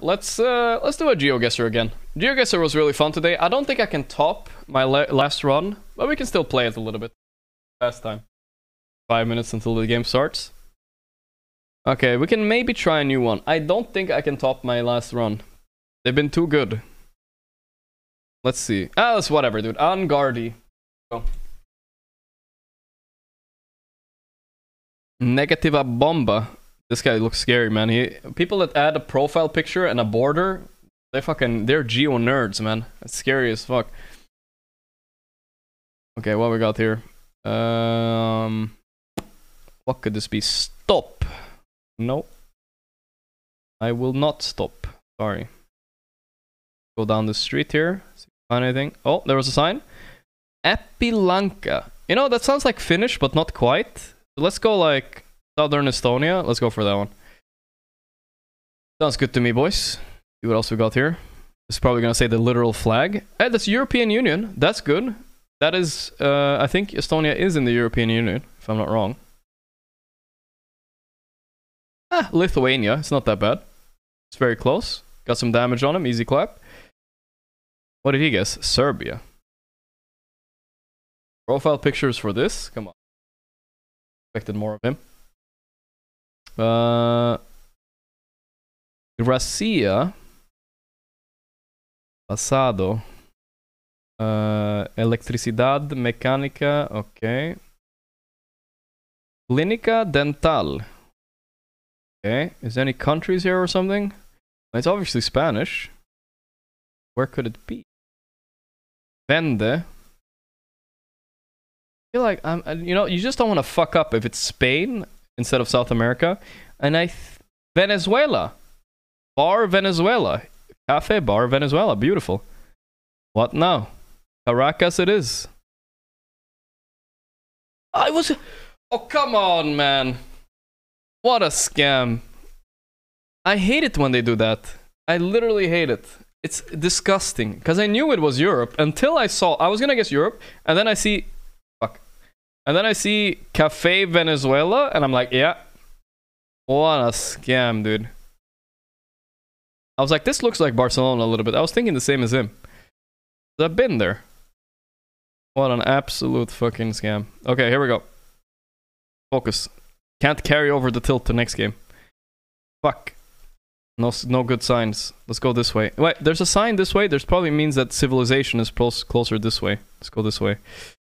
Let's uh, let's do a GeoGuessr again. GeoGuessr was really fun today. I don't think I can top my last run, but we can still play it a little bit. Last time. Five minutes until the game starts. Okay, we can maybe try a new one. I don't think I can top my last run. They've been too good. Let's see. Ah, that's whatever, dude. Unguardy. Go. Negativa bomba. This guy looks scary, man. He people that add a profile picture and a border, they fucking they're geo nerds, man. It's scary as fuck. Okay, what we got here? Um, what could this be? Stop. No. I will not stop. Sorry. Go down the street here. See find anything. Oh, there was a sign. Epilanka. You know, that sounds like Finnish, but not quite. let's go like Southern Estonia. Let's go for that one. Sounds good to me, boys. See what else we got here. It's probably gonna say the literal flag. Hey, that's European Union. That's good. That is, uh, I think Estonia is in the European Union, if I'm not wrong. Ah, Lithuania. It's not that bad. It's very close. Got some damage on him. Easy clap. What did he guess? Serbia. Profile pictures for this? Come on. Expected more of him. Uh, Gracia. Pasado. Uh, electricidad mecánica. Okay. Clínica dental. Okay. Is there any countries here or something? It's obviously Spanish. Where could it be? Vende. I feel like I'm, you know, you just don't want to fuck up if it's Spain instead of South America. And I, Venezuela, Bar Venezuela, Cafe Bar Venezuela, beautiful. What now? Caracas it is. I was, oh come on, man. What a scam. I hate it when they do that. I literally hate it. It's disgusting because I knew it was Europe until I saw. I was gonna guess Europe, and then I see, and then I see Cafe Venezuela, and I'm like, yeah, what a scam, dude. I was like, this looks like Barcelona a little bit. I was thinking the same as him. I've been there. What an absolute fucking scam. Okay, here we go. Focus. Can't carry over the tilt to next game. Fuck. No, no good signs. Let's go this way. Wait, there's a sign this way. There's probably means that civilization is close, closer this way. Let's go this way.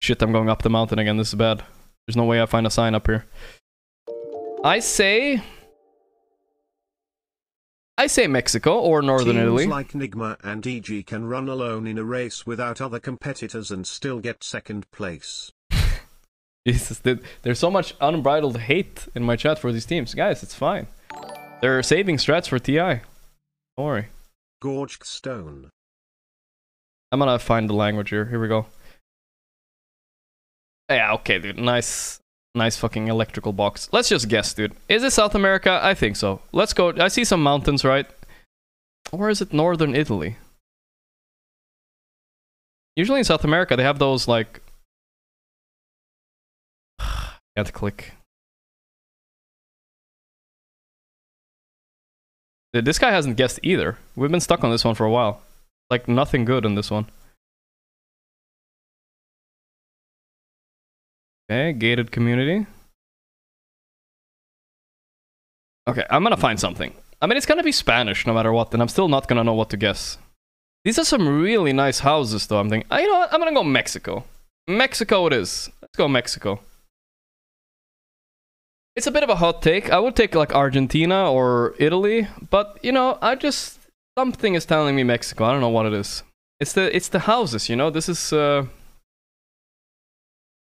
Shit, I'm going up the mountain again. This is bad. There's no way I find a sign up here. I say... I say Mexico or Northern Teams Italy. like Nigma and EG can run alone in a race without other competitors and still get second place. Jesus, there's so much unbridled hate in my chat for these teams. Guys, it's fine. They're saving strats for TI. Don't worry. Gorged stone. I'm gonna find the language here. Here we go. Yeah, okay, dude. Nice, nice fucking electrical box. Let's just guess, dude. Is it South America? I think so. Let's go. I see some mountains, right? Or is it Northern Italy? Usually in South America, they have those, like... Can't click. This guy hasn't guessed either. We've been stuck on this one for a while. Like, nothing good in this one. Okay, gated community. Okay, I'm gonna find something. I mean, it's gonna be Spanish no matter what, and I'm still not gonna know what to guess. These are some really nice houses, though. I'm thinking, oh, you know what? I'm gonna go Mexico. Mexico it is. Let's go Mexico. It's a bit of a hot take. I would take like Argentina or Italy, but you know, I just something is telling me Mexico. I don't know what it is. It's the it's the houses, you know. This is uh,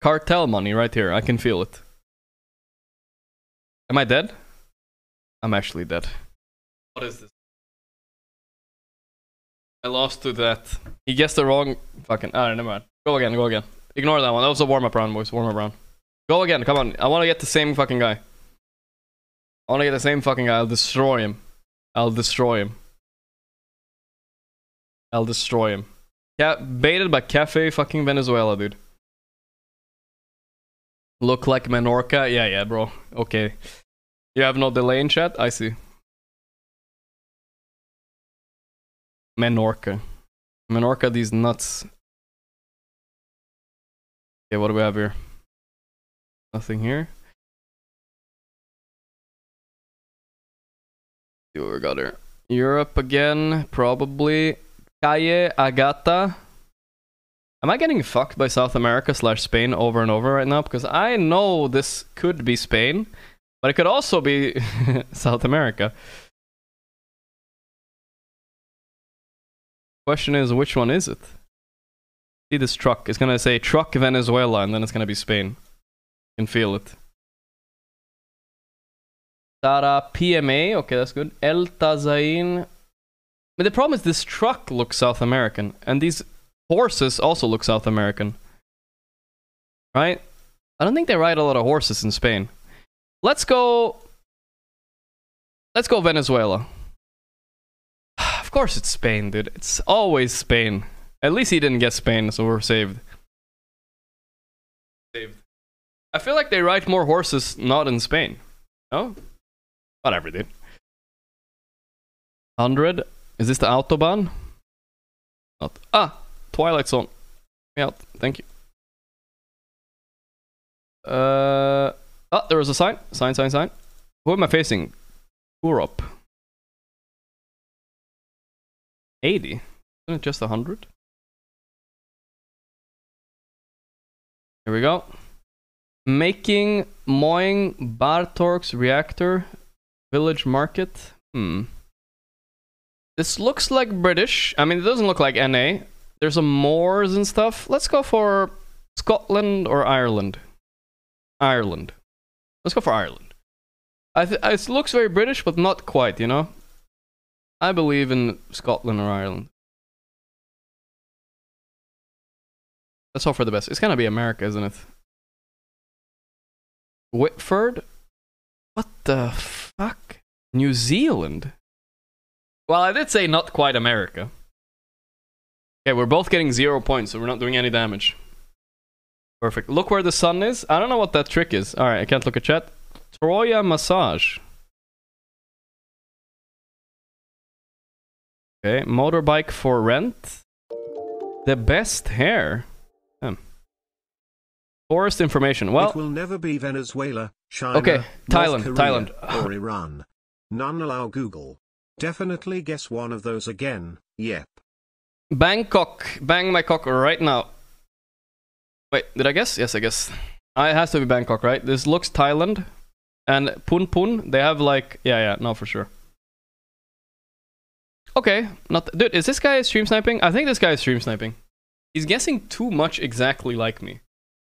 cartel money right here. I can feel it. Am I dead? I'm actually dead. What is this? I lost to that. He guessed the wrong fucking. Alright, never mind. Go again. Go again. Ignore that one. That was a warm up round, boys. Warm up round. Go again, come on. I want to get the same fucking guy. I want to get the same fucking guy. I'll destroy him. I'll destroy him. I'll destroy him. Yeah, baited by Cafe fucking Venezuela, dude. Look like Menorca? Yeah, yeah, bro. Okay. You have no delay in chat? I see. Menorca. Menorca, these nuts. Okay, what do we have here? Nothing here. See what we got here. Europe again, probably. Calle Agata. Am I getting fucked by South America slash Spain over and over right now? Because I know this could be Spain, but it could also be South America. Question is, which one is it? See this truck. It's gonna say truck Venezuela, and then it's gonna be Spain. You can feel it. Tara PMA. Okay, that's good. El Tazain. But the problem is this truck looks South American, and these horses also look South American. Right? I don't think they ride a lot of horses in Spain. Let's go. Let's go Venezuela. Of course it's Spain, dude. It's always Spain. At least he didn't get Spain, so we're saved. Saved. I feel like they ride more horses not in Spain. No? Whatever, dude. 100. Is this the Autobahn? Not. Ah! Twilight Zone. Out. Thank you. Uh. Ah, there was a sign. Sign, sign, sign. Who am I facing? Europe. 80. Isn't it just 100? Here we go. Making Moing Bartork's reactor village market. Hmm. This looks like British. I mean, it doesn't look like NA. There's some Moors and stuff. Let's go for Scotland or Ireland. Ireland. Let's go for Ireland. I th- it looks very British, but not quite, you know? I believe in Scotland or Ireland. Let's hope for the best. It's gonna be America, isn't it? Whitford? What the fuck? New Zealand? Well, I did say not quite America. Okay, we're both getting zero points, so we're not doing any damage. Perfect. Look where the sun is. I don't know what that trick is. Alright, I can't look at chat. Troya Massage. Okay, motorbike for rent. The best hair. Hmm. Forest information. Well, it will never be Venezuela, China, Okay, Thailand, Korea, Thailand. or Iran. None allow Google. Definitely guess one of those again. Yep. Bangkok. Bang my cock right now. Wait, did I guess? Yes, I guess. Uh, it has to be Bangkok, right? This looks Thailand. And Pun Pun, they have like. Yeah, yeah, no, for sure. Okay, not. Dude, is this guy stream sniping? I think this guy is stream sniping. He's guessing too much exactly like me.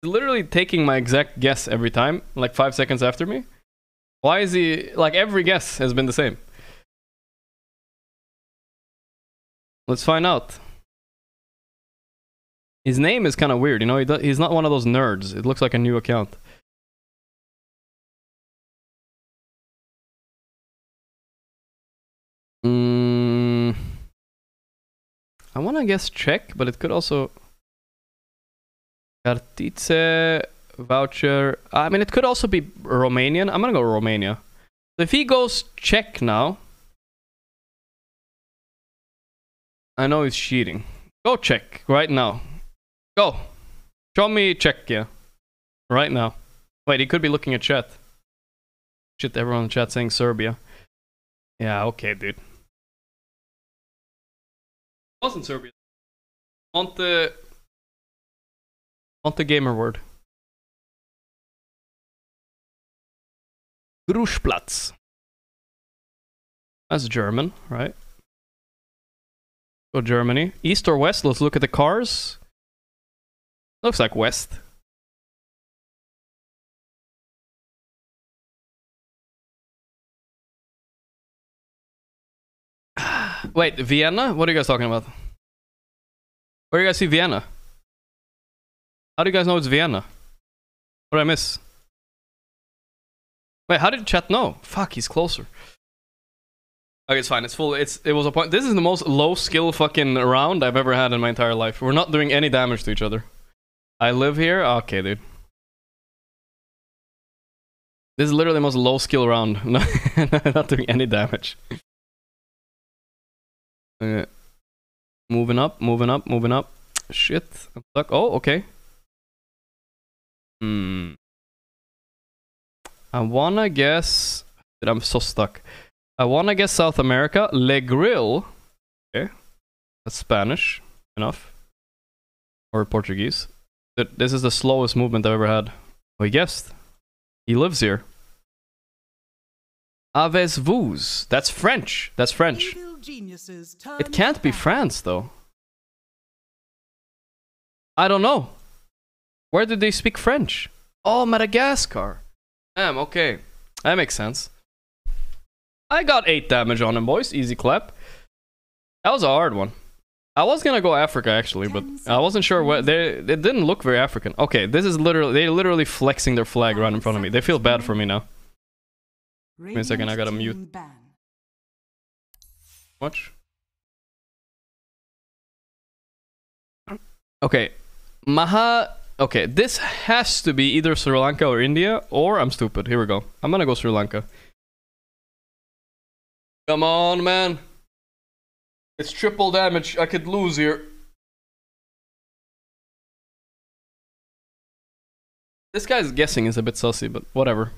He's literally taking my exact guess every time, like five seconds after me. Why is he. Like, every guess has been the same. Let's find out. His name is kind of weird, you know. He he's not one of those nerds. It looks like a new account. Mm, I want to guess Czech, but it could also. Kartice voucher. I mean, it could also be Romanian. I'm gonna go Romania. If he goes Czech now, I know he's cheating. Go Czech right now. Go. Show me Czechia. Right now. Wait, he could be looking at chat. Shit, everyone in chat saying Serbia. Yeah, okay, dude. wasn't Serbia. Monte. the Gamer word. Gruschplatz. That's German, right? Go Germany. East or west? Let's look at the cars. Looks like west. Wait, Vienna? What are you guys talking about? Where do you guys see Vienna? How do you guys know it's Vienna? What did I miss? Wait, how did chat know? Fuck, he's closer. Okay, it's fine. It's full. It's it was a point. This is the most low skill fucking round I've ever had in my entire life. We're not doing any damage to each other. I live here. Okay, dude. This is literally the most low skill round. not doing any damage. Uh, Moving up, moving up, moving up. Shit, I'm stuck. Oh, okay. Hmm. I wanna guess. I'm so stuck. I wanna guess South America. Le Grill. Okay. That's Spanish. Enough. Or Portuguese. Th- This is the slowest movement I've ever had. He guessed. He lives here. Aves vous. That's French. That's French. Evil geniuses turn It can't be. France, though. I don't know. Where did they speak French? Oh, Madagascar. Damn, okay. That makes sense. I got 8 damage on him, boys. Easy clap. That was a hard one. I was gonna go Africa actually, but I wasn't sure what they. It didn't look very African. Okay, this is literally they literally flexing their flag right in front of me. They feel bad for me now. Wait a second, I gotta mute. Much. Okay, Maha. Okay, this has to be either Sri Lanka or India, or I'm stupid. Here we go. I'm gonna go Sri Lanka. Come on, man. It's triple damage. I could lose here. This guy's guessing is a bit sussy, but whatever.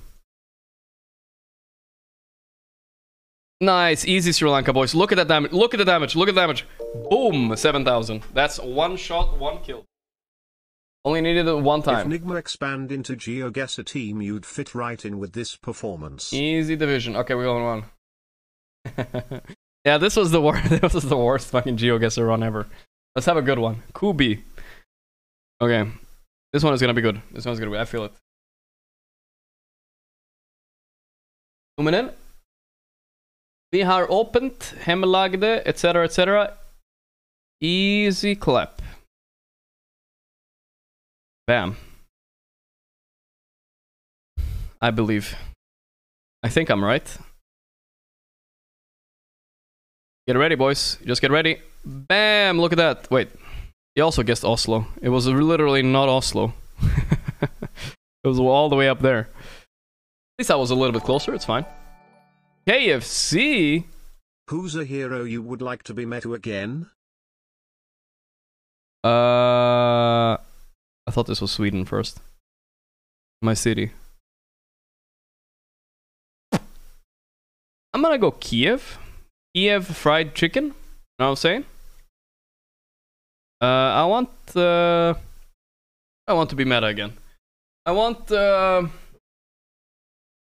Nice, easy Sri Lanka boys. Look at that damage. Look at the damage. Look at the damage. Boom, 7,000. That's one shot, one kill. Only needed it one time. If. Nigma expand into GeoGuessr team you'd fit right in with this performance. Easy division. Okay, we're going one. yeah, this was the worst. This was the worst fucking GeoGuessr run ever. Let's have a good one. Kubi. Okay, this one is gonna be good. This one's gonna be. I feel it. Zooming in. Vi har åpent, etc., etc. Easy clap. Bam. I believe. I think I'm right. Get ready, boys. Just get ready. Bam! Look at that. Wait. He also guessed Oslo. It was literally not Oslo. it was all the way up there. At least I was a little bit closer. It's fine. KFC? Who's a hero you would like to be met to again? Uh, I thought this was Sweden first. My city. I'm gonna go Kiev. Kiev fried chicken. Know what I'm saying? Uh, I want. Uh, I want to be meta again. I want. Uh,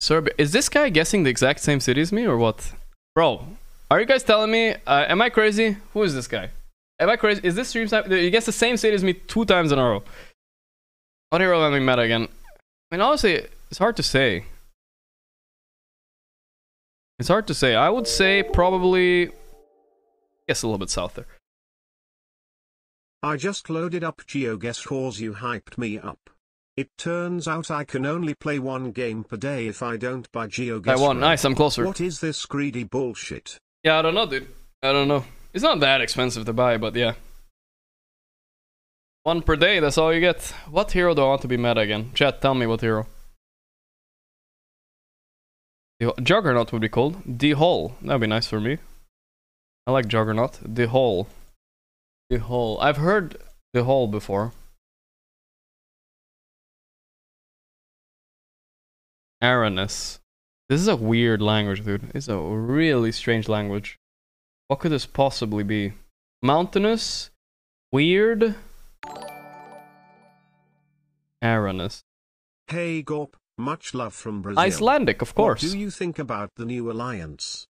Serbia. Is this guy guessing the exact same city as me or what? Bro, are you guys telling me? Uh, am I crazy? Who is this guy? Am I crazy? Is this stream snap? You guess the same city as me two times in a row. What hero I meta again? I mean, honestly, it's hard to say. It's hard to say. I would say probably. Guess a little bit south there. I just loaded up GeoGuess cause you hyped me up. It turns out I can only play one game per day if I don't buy GeoGuess. I won. Red. Nice. I'm closer. What is this greedy bullshit? Yeah, I don't know, dude. I don't know. It's not that expensive to buy, but yeah. One per day, that's all you get. What hero do I want to be meta again? Chat, tell me what hero. Juggernaut would be cool. The Hole. That'd be nice for me. I like Juggernaut. The Hole. The Hole. I've heard The Hole before. Aranis. This is a weird language, dude. It's a really strange language. What could this possibly be? Mountainous? Weird? Aranis. Hey Gorp, much love from Brazil. Icelandic, of course. What do you think about the new alliance?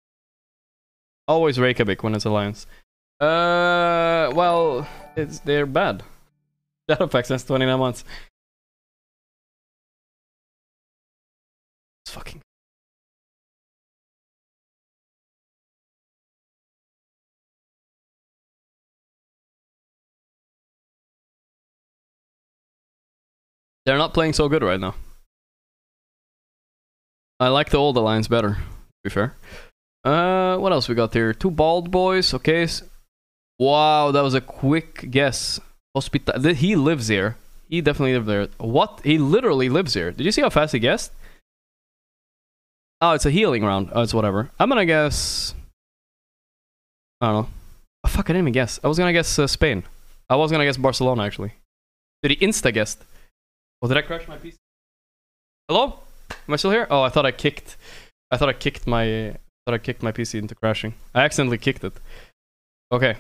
Always Reykjavik when it's Alliance. Uh, well, it's they're bad. Shadowfax since 29 months. It's fucking. They're not playing so good right now. I like the old Alliance better, to be fair. Uh, what else we got here? Two bald boys. Okay. Wow, that was a quick guess. Hospital. He lives here. He definitely lives there. What? He literally lives here. Did you see how fast he guessed? Oh, it's a healing round. Oh, it's whatever. I'm gonna guess. I don't know. fuck, I didn't even guess. I was gonna guess uh, Spain. I was gonna guess Barcelona actually. Did he insta guessed? Oh, did I crash my PC? Hello? Am I still here? Oh, I thought I kicked. I thought I kicked my. I thought I kicked my PC into crashing. I accidentally kicked it. Okay,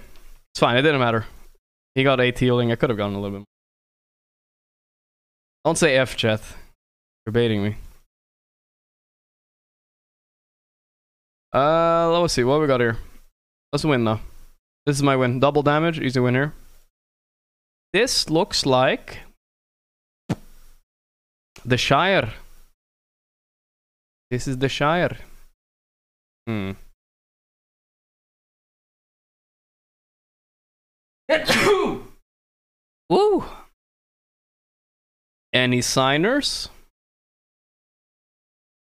it's fine. It didn't matter. He got eight healing. I could have gotten a little bit. More. Don't say F, chat. You're baiting me. Uh, let's see what we got here. Let's win though. This is my win. Double damage, easy win here. This looks like the Shire. This is the Shire. Hmm. Woo! Any signers?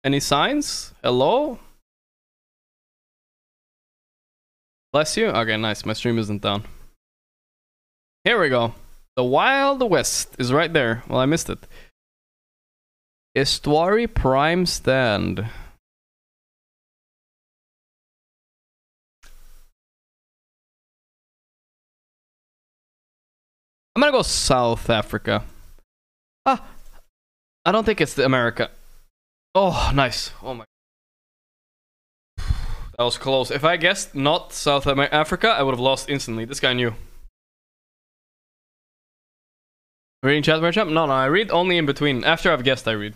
Any signs? Hello? Bless you? Okay, nice. My stream isn't down. Here we go. The Wild West is right there. Well, I missed it. Estuary Prime Stand. I'm gonna go South Africa. Ah, I don't think it's the America. Oh, nice. Oh my. That was close. If I guessed not South Africa, I would have lost instantly. This guy knew. Reading chat, chat? No, no, I read only in between. After I've guessed, I read.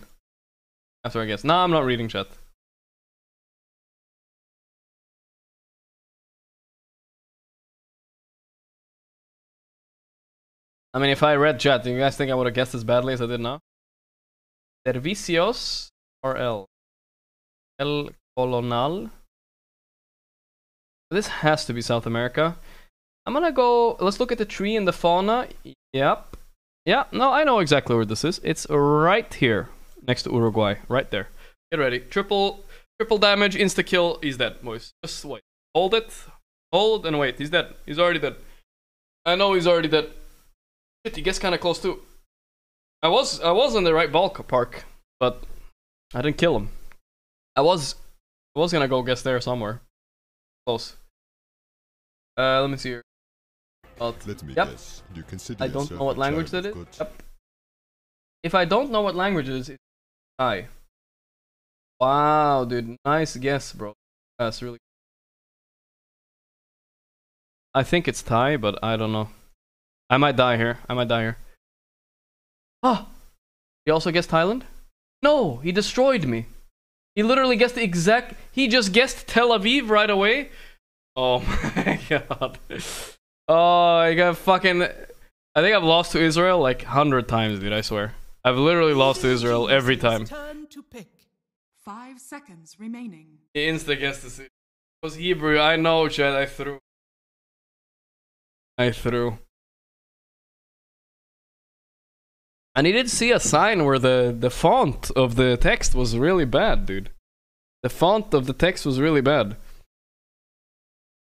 After I guess. No, I'm not reading chat. I mean, if I read chat, do you guys think I would have guessed as badly as I did now? Servicios or L? El Colonal? This has to be South America. I'm gonna go. Let's look at the tree and the fauna. Yep. Yeah, no, I know exactly where this is. It's right here, next to Uruguay. Right there. Get ready. Triple triple damage, insta kill. He's dead, boys. Just wait. Hold it. Hold and wait. He's dead. He's already dead. I know he's already dead. Shit, he gets kind of close too. I was I was in the right ballpark, park but I didn't kill him. I was I was gonna go guess there somewhere. Close. Uh, let me see here. Well, Let me Yep. guess. You consider I don't know what language that is. Yep. If I don't know what language it is, it's Thai. Wow, dude, nice guess, bro. That's really. I think it's Thai, but I don't know. I might die here. I might die here. Ah, he also guessed Thailand. No, he destroyed me. He literally guessed the exact. He just guessed Tel Aviv right away. Oh my god. Oh, I got fucking. I think I've lost to Israel like hundred times, dude. I swear. I've literally lost to Israel every time. Turn to pick. Five seconds remaining. He insta guessed this. It was Hebrew. I know, Chad. I threw. I threw. And he did see a sign where the the font of the text was really bad, dude. The font of the text was really bad.